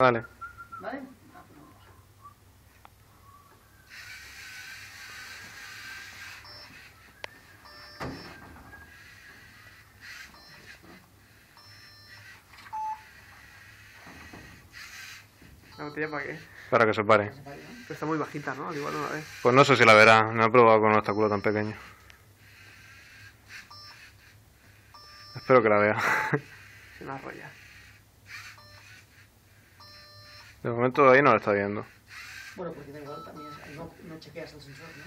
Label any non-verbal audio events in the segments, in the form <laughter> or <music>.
Vale. ¿Vale? ¿La botella para qué? Para que se pare. Pero está muy bajita, ¿no? Al igual una vez. Pues no sé si la verá. No he probado con un obstáculo tan pequeño. Espero que la vea. Se me arrolla. De momento ahí no la está viendo. Bueno, porque da igual también. No, no chequeas el sensor, ¿no?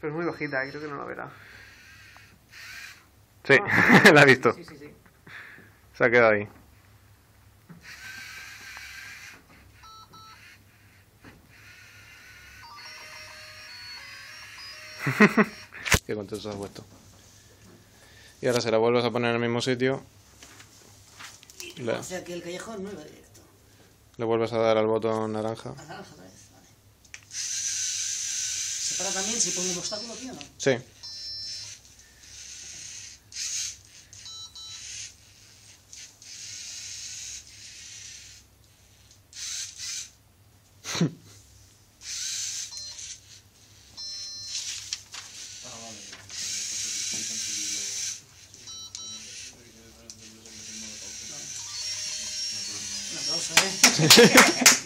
Pero es muy bajita, eh, creo que no la verá. Sí, <laughs> la ha visto. Sí, sí, sí. Se ha quedado ahí. <laughs> Qué contento se ha puesto. Y ahora se la vuelves a poner en el mismo sitio. Le, O sea que el callejón no iba directo. le vuelves a dar al botón naranja. A naranja otra vez, vale. ¿Se para también si pongo un obstáculo aquí o no? Sí. listening. <laughs>